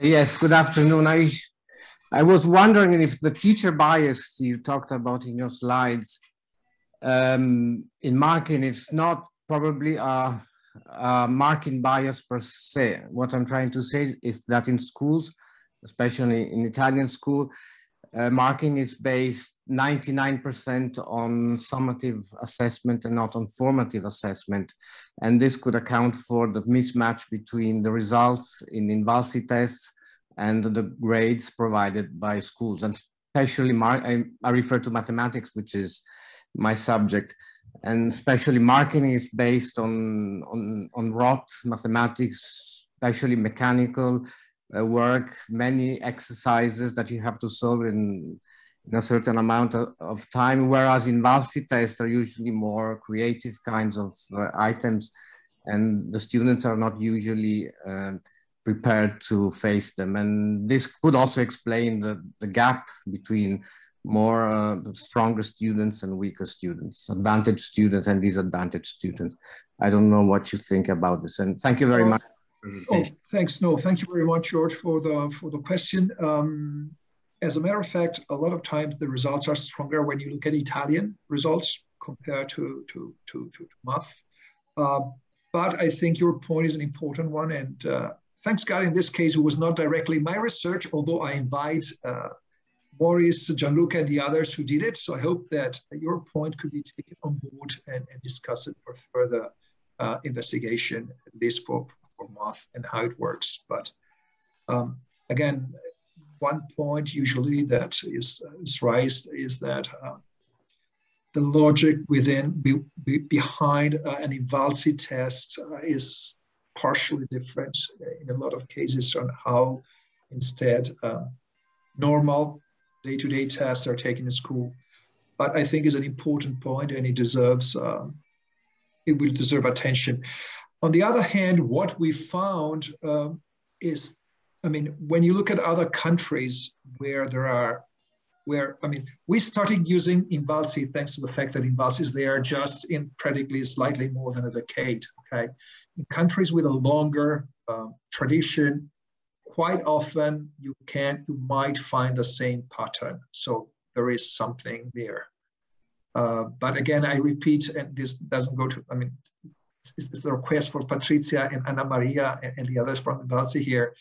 Yes, good afternoon. I I was wondering if the teacher bias you talked about in your slides um, in marking is not probably a, a, marking bias per se. What I'm trying to say is that in schools, especially in Italian school, uh, marking is based 99% on summative assessment and not on formative assessment. And this could account for the mismatch between the results in Invalsi tests and the grades provided by schools. And especially, I, I refer to mathematics, which is my subject. And especially marking is based on, on, on rote mathematics, especially mechanical uh, work, many exercises that you have to solve in, in a certain amount of, time, whereas Invalsi tests are usually more creative kinds of uh, items and the students are not usually uh, prepared to face them. And this could also explain the, the gap between more uh, stronger students and weaker students, advantage students and disadvantaged students. I don't know what you think about this. And thank you very much. Oh, thanks. No, thank you very much, George, for the for the question. Um, as a matter of fact, a lot of times the results are stronger when you look at Italian results compared to to to, to, to math. Uh, but I think your point is an important one, and uh, thanks God in this case it was not directly my research, although I invite uh, Moris, Gianluca, and the others who did it. So I hope that your point could be taken on board and, and discussed for further uh, investigation, at least for, for math and how it works. But um, again, one point usually that is, is raised is that uh, the logic within be, be behind uh, an Invalsi test uh, is partially different in a lot of cases on how instead uh, normal day-to-day -day tests are taken in school. But I think is an important point and it deserves, um, it will deserve attention. On the other hand, what we found um, is, I mean, when you look at other countries where there are where, I mean, we started using Invalsi thanks to the fact that Invalsi is there just in practically slightly more than a decade, okay? In countries with a longer um, tradition, quite often you can, you might find the same pattern. So there is something there. Uh, but again, I repeat, and this doesn't go to, I mean, it's the request for Patricia and Anna Maria and, and the others from Invalsi here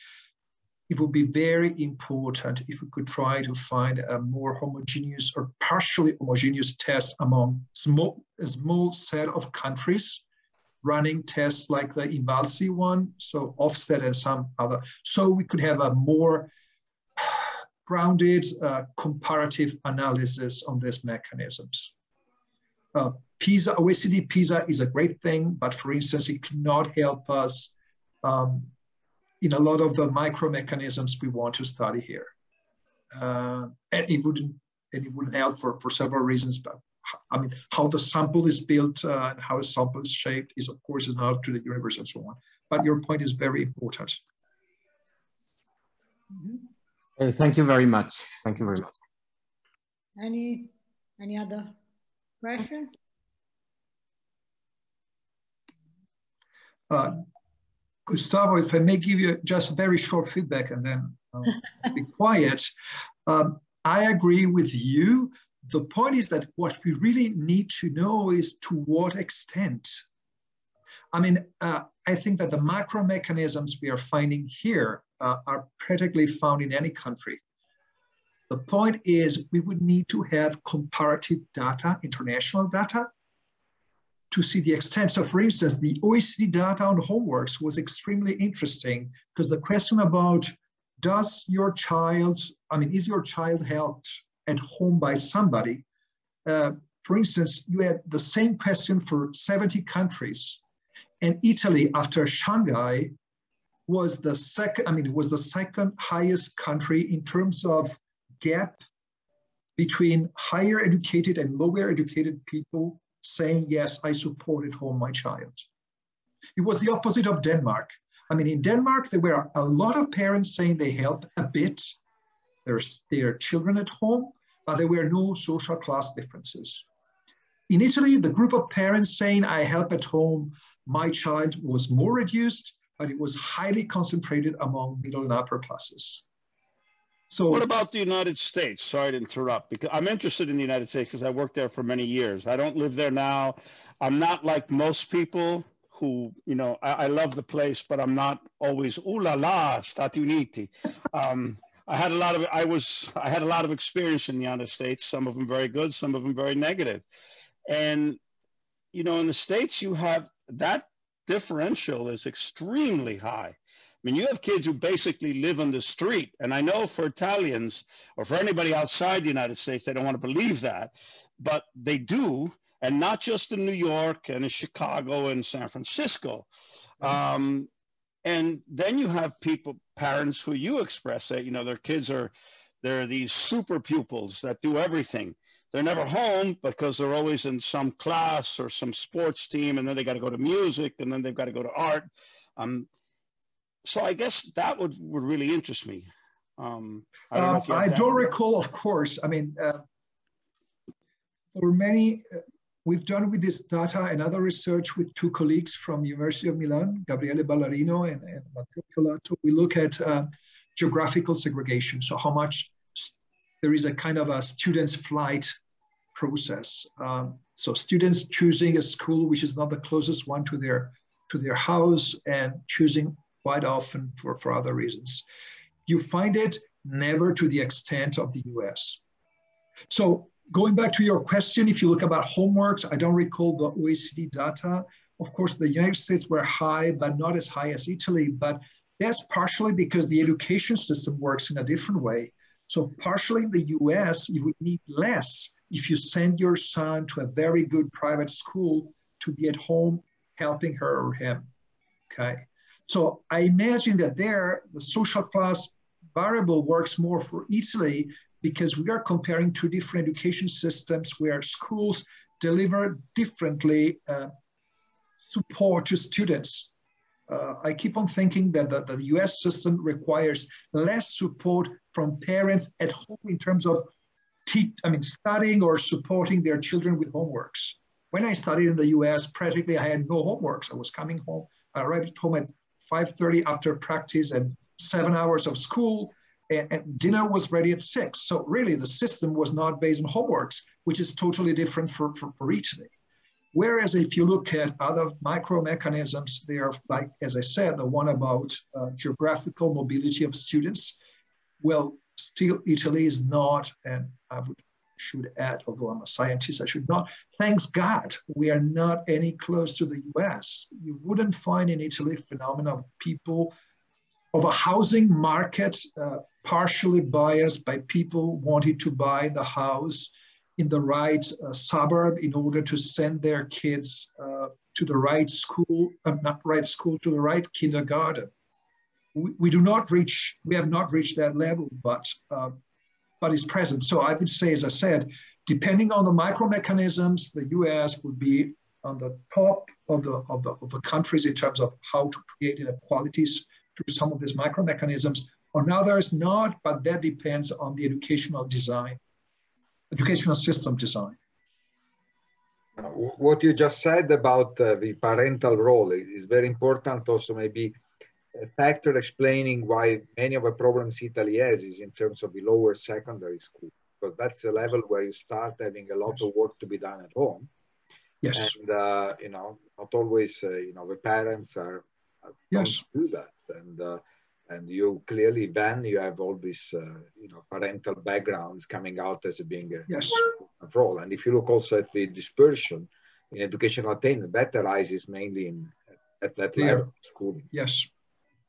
it would be very important if we could try to find a more homogeneous or partially homogeneous test among small, a small set of countries running tests like the Invalsi one, so Ofsted and some other, so we could have a more grounded uh, comparative analysis on these mechanisms. Uh, PISA, OECD PISA is a great thing, but for instance, it could not help us um, in a lot of the micro mechanisms we want to study here. Uh, and it wouldn't, and it wouldn't help for, for several reasons, but I mean, how the sample is built uh, and how a sample is shaped is, of course, is not to the universe and so on. But your point is very important. Mm -hmm. hey, thank you very much. Thank you very much. Any, any other question? Uh, Gustavo, if I may give you just very short feedback and then I'll be quiet. Um, I agree with you. The point is that what we really need to know is to what extent. I mean, uh, I think that the macro mechanisms we are finding here uh, are practically found in any country. The point is we would need to have comparative data, international data, to see the extent. So for instance, the OECD data on homeworks was extremely interesting because the question about does your child, I mean, is your child helped at home by somebody? Uh, for instance, you had the same question for 70 countries and Italy after Shanghai was the second, I mean, it was the second highest country in terms of gap between higher educated and lower educated people saying, yes, I supported home my child. It was the opposite of Denmark. I mean, in Denmark, there were a lot of parents saying they help a bit their, their children at home, but there were no social class differences. In Italy, the group of parents saying, I help at home, my child was more reduced, but it was highly concentrated among middle and upper classes. So what about the United States? Sorry to interrupt because I'm interested in the United States because I worked there for many years. I don't live there now. I'm not like most people who, you know, I, I love the place, but I'm not always ooh la la Stati Uniti. Um, I had a lot of I was I had a lot of experience in the United States. Some of them very good, some of them very negative. And you know, in the states, you have that differential is extremely high. Mean, you have kids who basically live on the street. And I know for Italians or for anybody outside the United States, they don't want to believe that, but they do. And not just in New York and in Chicago and San Francisco. Um, and then you have people, parents who you express that, you know, their kids are, they're these super pupils that do everything. They're never home because they're always in some class or some sports team, and then they got to go to music, and then they've got to go to art. Um, so I guess that would, would really interest me. Um, I don't, um, I don't recall, of course. I mean, uh, for many, uh, we've done with this data and other research with two colleagues from University of Milan, Gabriele Ballarino and, and Matteo Piolato. We look at uh, geographical segregation. So how much there is a kind of a student's flight process. Um, so students choosing a school which is not the closest one to their to their house and choosing quite often for, for other reasons. You find it never to the extent of the US. So going back to your question, if you look about homeworks, I don't recall the OECD data. Of course, the United States were high, but not as high as Italy. But that's partially because the education system works in a different way. So partially in the US, you would need less if you send your son to a very good private school to be at home helping her or him, okay? So I imagine that there, the social class variable works more for Italy because we are comparing two different education systems where schools deliver differently uh, support to students. Uh, I keep on thinking that the, the US system requires less support from parents at home in terms of I mean, studying or supporting their children with homeworks. When I studied in the US, practically I had no homeworks. I was coming home, I arrived home at 5.30 after practice and seven hours of school and, and, dinner was ready at six. So really the system was not based on homeworks, which is totally different for, for, for Italy. Whereas if you look at other micro mechanisms, they are like, as I said, the one about uh, geographical mobility of students. Well, still Italy is not, and I would should add, although I'm a scientist, I should not. Thanks God, we are not any close to the US. You wouldn't find in Italy phenomena of people of a housing market uh, partially biased by people wanting to buy the house in the right uh, suburb in order to send their kids uh, to the right school, uh, not right school, to the right kindergarten. We, we, do not reach, we have not reached that level, but, uh, but it's present. So I would say, as I said, depending on the micro mechanisms, the US would be on the top of the, of the, of the countries in terms of how to create inequalities through some of these micro mechanisms. On others, not, but that depends on the educational design educational system design. What you just said about uh, the parental role is very important. Also, maybe factor explaining why many of the problems Italy has is in terms of the lower secondary school, because that's the level where you start having a lot yes. of work to be done at home. Yes. And, uh, you know, not always, uh, you know, the parents are, are yes. do that. And uh, and you clearly then you have all these uh, you know parental backgrounds coming out as being a, yes. role and if you look also at the dispersion in educational attainment that arises mainly in at that level of schooling yes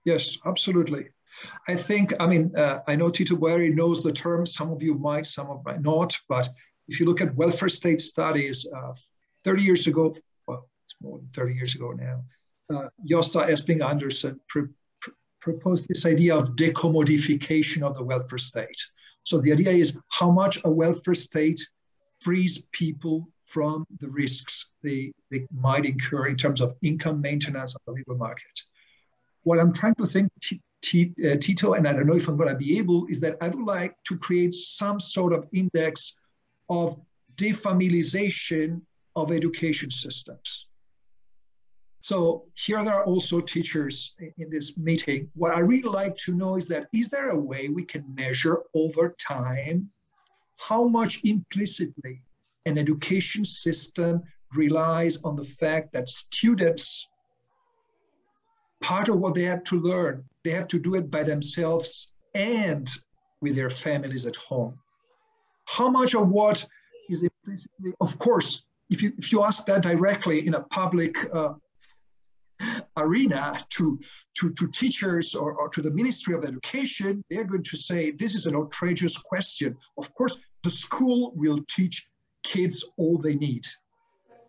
yes absolutely i think i mean uh, i know tito Boeri knows the term some of you might some of might not but if you look at welfare state studies uh, 30 years ago well it's more than 30 years ago now uh, Gösta Esping Andersen proposed this idea of decommodification of the welfare state. So the idea is how much a welfare state frees people from the risks they, they might incur in terms of income maintenance on the labor market. What I'm trying to think, T- T- uh, Tito, and I don't know if I'm going to be able, is that I would like to create some sort of index of defamiliation of education systems. So here there are also teachers in this meeting. What I really like to know is that, is there a way we can measure over time how much implicitly an education system relies on the fact that students, part of what they have to learn, they have to do it by themselves and with their families at home. How much of what is implicitly, of course, if you, if you ask that directly in a public uh, arena to, to, to teachers or, or to the Ministry of Education, they're going to say, this is an outrageous question. Of course, the school will teach kids all they need.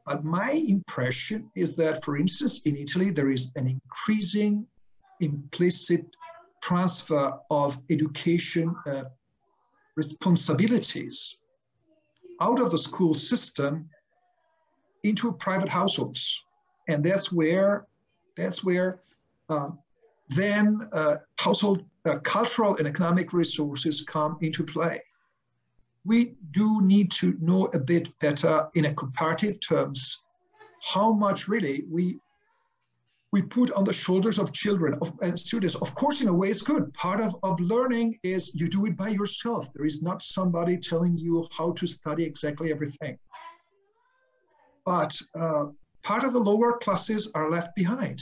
But my impression is that, for instance, in Italy, there is an increasing implicit transfer of education uh, responsibilities out of the school system into private households. And that's where that's where uh, then uh, household uh, cultural and economic resources come into play. We do need to know a bit better in a comparative terms how much really we we put on the shoulders of children of, and students. Of course, in a way, it's good. Part of, of learning is you do it by yourself. There is not somebody telling you how to study exactly everything. But uh, part of the lower classes are left behind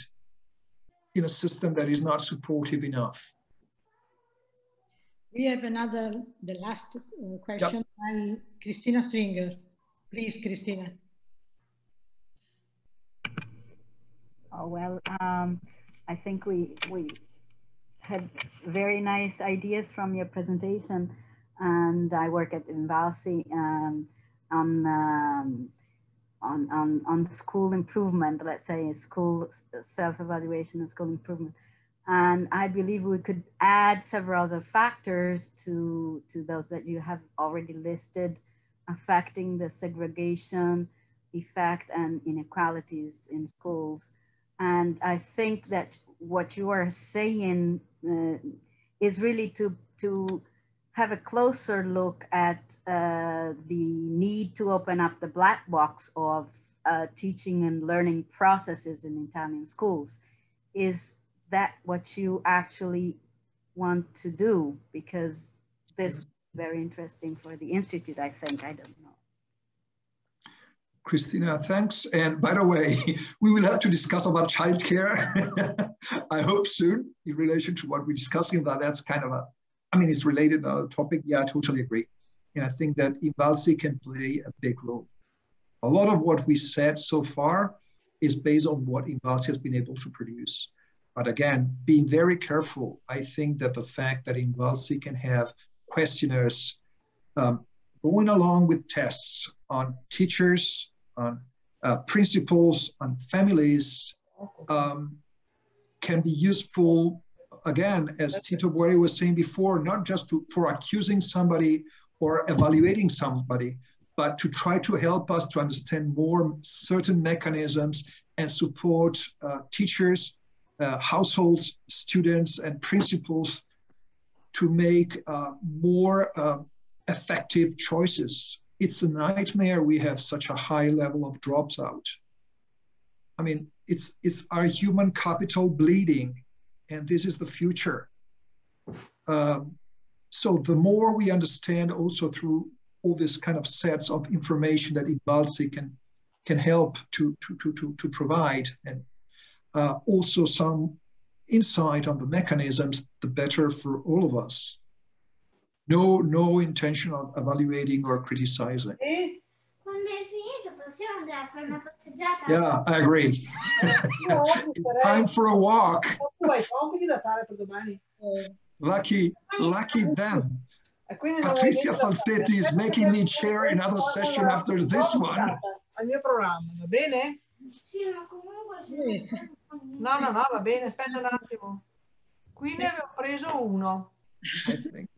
in a system that is not supportive enough. We have another, the last uh, question, yep. Cristina Stringher. Please, Cristina. Oh, well, um, I think we, we had very nice ideas from your presentation and I work at Invalsi um, on, um, on, on, on school improvement, let's say school self-evaluation and school improvement. And I believe we could add several other factors to, to those that you have already listed affecting the segregation effect and inequalities in schools. And I think that what you are saying uh, is really to, to have a closer look at uh, the need to open up the black box of uh, teaching and learning processes in Italian schools. Is that what you actually want to do? Because this is very interesting for the Institute, I think, I don't know. Cristina, thanks. And by the way, we will have to discuss about childcare, I hope soon, in relation to what we're discussing, but that's kind of a, I mean, it's related to the topic. Yeah, I totally agree. And I think that Invalsi can play a big role. A lot of what we said so far is based on what Invalsi has been able to produce. But again, being very careful, I think that the fact that Invalsi can have questionnaires um, going along with tests on teachers, on uh, principals, on families um, can be useful, again, as Tito Boeri was saying before, not just to, for accusing somebody or evaluating somebody, but to try to help us to understand more certain mechanisms and support uh, teachers, uh, households, students, and principals to make uh, more uh, effective choices it's a nightmare we have such a high level of drops out. I mean, it's, it's our human capital bleeding, and this is the future. Um, so the more we understand also through all this kind of sets of information that Invalsi can, can help to, to, to, to, to provide, and uh, also some insight on the mechanisms, the better for all of us no, no intention of evaluating or criticizing. Yeah, I agree. Time for a walk. lucky, lucky them. Patrizia Falzetti is making me chair another session after this one. Al mio programma, va bene? No, no, no, va bene, aspetta un attimo. Qui ne avevo preso uno.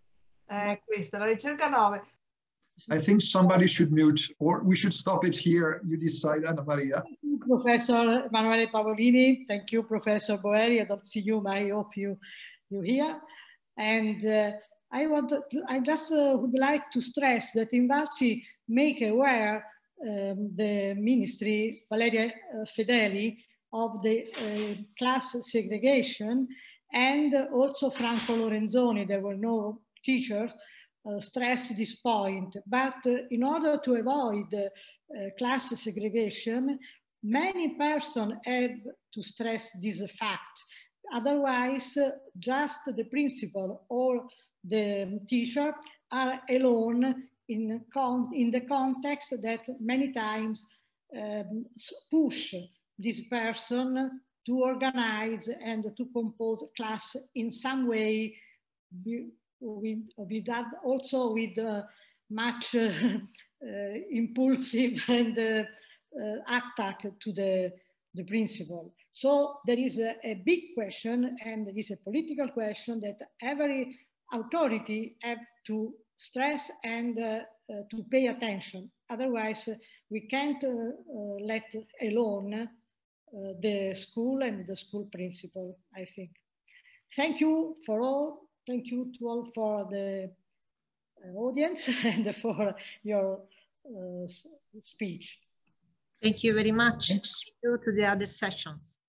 Eh, questa, la ricerca 9. I think somebody should mute, or we should stop it here. You decide, Anna Maria. Professor Emanuele Pavolini. Thank you, Professor Boeri. I don't see you, but I hope you you here. And uh, I want to, I just uh, would like to stress that Invalsi make aware um, the ministry, Valeria uh, Fedeli, of the uh, class segregation and also Franco Lorenzoni. There were no teachers uh, stress this point. But uh, in order to avoid uh, class segregation, many persons have to stress this fact. Otherwise, just the principal or the teacher are alone in, in the context that many times um, push this person to organize and to compose class in some way with, with that also with uh, much uh, uh impulsive and uh, uh, attack to the, the principal. So there is a, a big question and there is a political question that every authority have to stress and to pay attention. Otherwise, we can't let alone the school and the school principal, I think. Thank you for all thank you to all for the audience and for your uh, speech. Thank you very much. Thank you to the other sessions.